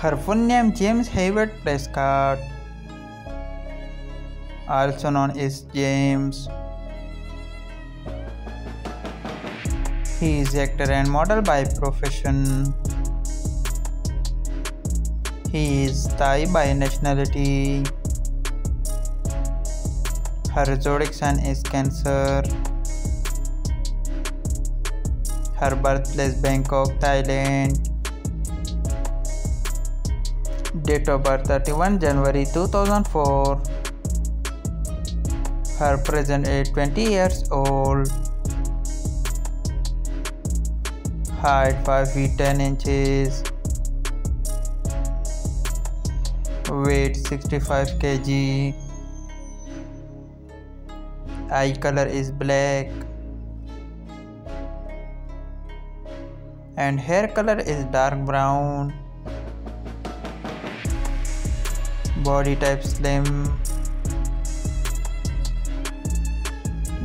Her full name James Hayward Prescott, also known as James. He is actor and model by profession. He is Thai by nationality. Her zodiac sign is Cancer. Her birthplace Bangkok, Thailand. Date of birth 31 January 2004. Her present age 20 years old. Height 5 feet 10 inches. Weight 65 kg. Eye color is black. And hair color is dark brown. Body type slim.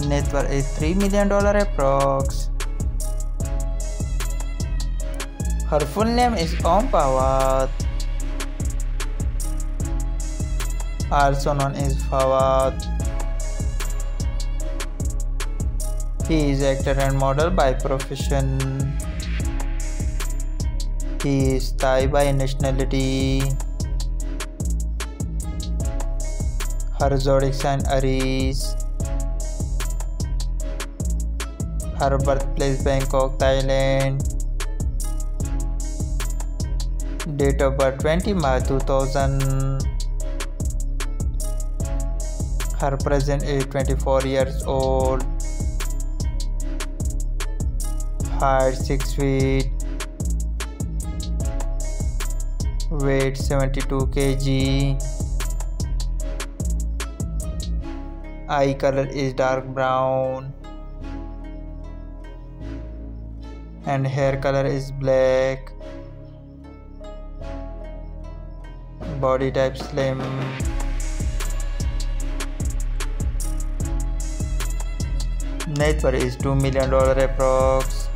Net worth is $3 million approx. Her full name is Ohm Pawat, also known as Pawat. He is actor and model by profession. He is Thai by nationality. Her zodiac sign Aries. Her birthplace Bangkok, Thailand. Date of birth 20 March 2000. Her present age 24 years old. Height 6 feet. Weight 72 kg. Eye color is dark brown. And hair color is black. Body type slim. Net worth is $2 million approx.